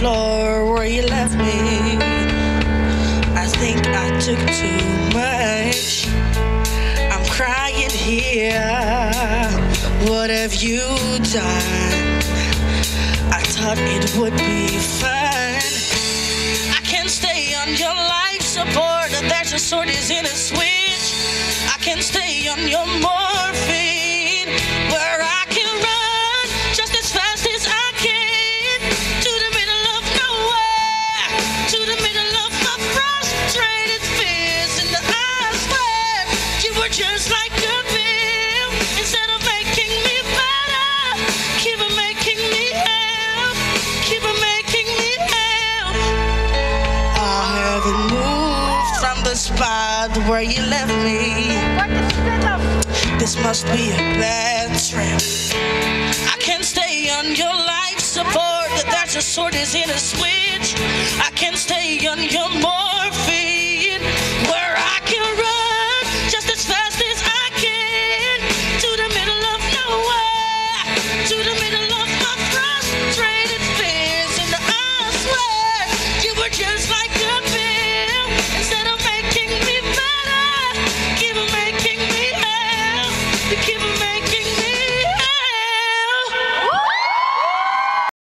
floor where you left me. I think I took too much. I'm crying here. What have you done? I thought it would be fun. I can't stay on your life support. There's a shortage in a switch. I can't stay on your morphine where you left me. This must be a bad trip. I can't stay on your life support. There's a is in a switch. I can't stay on your morphine.